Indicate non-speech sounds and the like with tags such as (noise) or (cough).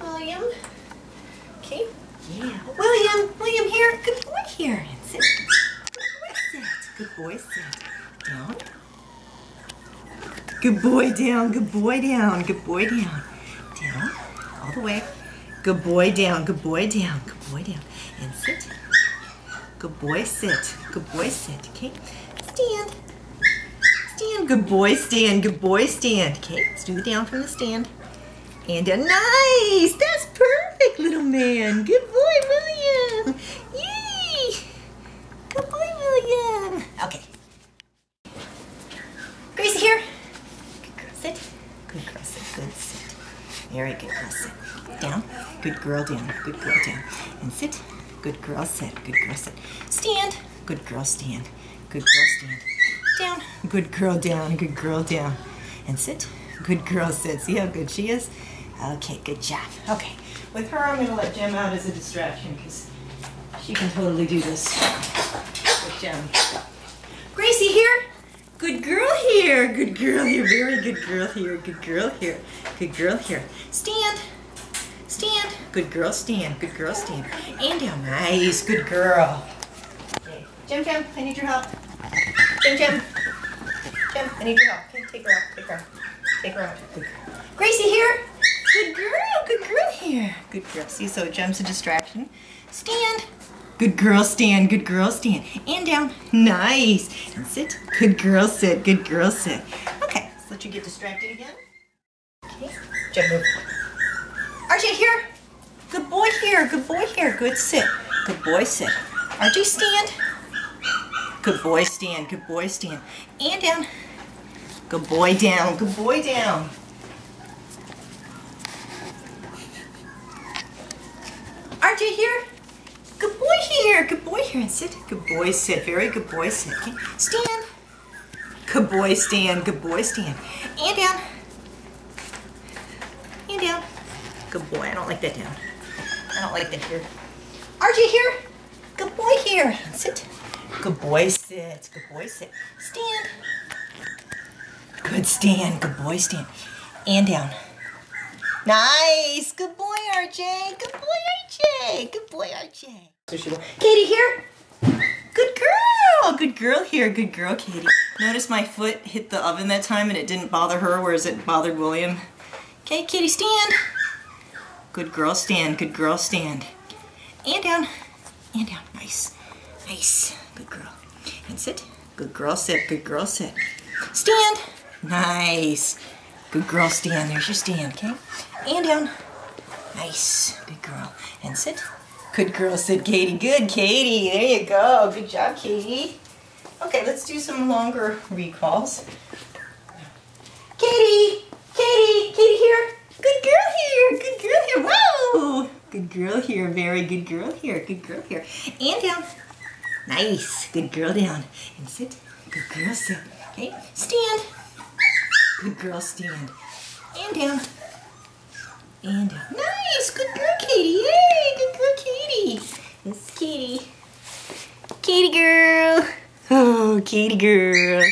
William. Okay. Yeah. William, William here. Good boy here. And sit. Good boy, sit. Good boy, sit. Down. Good boy, down. Good boy, down. Good boy, down. Down. All the way. Good boy, down. Good boy, down. Good boy, down. And sit. Good boy, sit. Good boy, sit. Okay. Stand. Stand. Good boy, stand. Good boy, stand. Okay. Let's do the down from the stand. And a nice. That's perfect, little man. Good boy, William. Yay. Good boy, William. Okay. Gracie here. Good girl, sit. Good girl, sit. Good sit. Very good girl, sit. Down. Good girl, down. Good girl, down. And sit. Good girl, sit. Good girl, sit. Stand. Good girl, stand. Good girl, stand. Down. Good girl, down. Good girl, down. And sit. Good girl, sit. See how good she is? Okay, good job. Okay, with her, I'm going to let Jem out as a distraction because she can totally do this with Jem. Gracie here. Good girl here. Good girl here. Very good girl here. Good girl here. Good girl here. Stand. Stand. Good girl, stand. Good girl, stand. And down. Nice. Good girl. Okay. Jim, Jem, I need your help. Jim, Jim. Jim, I need your help. Okay, take her out. Take her out. Take her out. Gracie here. Good girl. Good girl here. Good girl. See, so Jem's a distraction. Stand. Good girl, stand. Good girl, stand. And down. Nice. Sit. Good girl, sit. Good girl, sit. Okay, let's let you get distracted again. Okay. Jem, move. RJ here. Good boy here. Good boy here. Good sit. Good boy sit. RJ stand. Good boy stand. Good boy stand. And down. Good boy down. Good boy down. RJ here. Good boy here. Good boy here. And sit. Good boy sit. Very good boy sit. Okay. Stand. Good boy stand. Good boy stand. And down. And down. Good boy. I don't like that down. I don't like that here. RJ here. Good boy here. Sit. Good boy sit. Good boy sit. Stand. Good stand. Good boy stand. And down. Nice. Good boy, RJ. Good boy, RJ. Good boy, RJ. Katie here. Good girl. Good girl here. Good girl, Katie. Notice my foot hit the oven that time and it didn't bother her, whereas it bothered William. Okay, Katie, stand. Good girl, stand. Good girl, stand. And down. And down. Nice. Nice. Good girl. And sit. Good girl, sit. Good girl, sit. Stand. Nice. Good girl, stand. There's your stand, okay? And down. Nice. Good girl. And sit. Good girl, sit, Katie. Good, Katie. There you go. Good job, Katie. Okay, let's do some longer recalls. Katie! Katie! Katie here! Good girl here! Good girl here! Whoa! Good girl here. Very good girl here. Good girl here. And down. Nice. Good girl down. And sit. Good girl sit. Okay. Stand. Good girl stand. And down. And down. Nice. Good girl, Katie. Yay. Good girl, Katie. It's Katie. Katie girl. (laughs) Oh, Katie girl.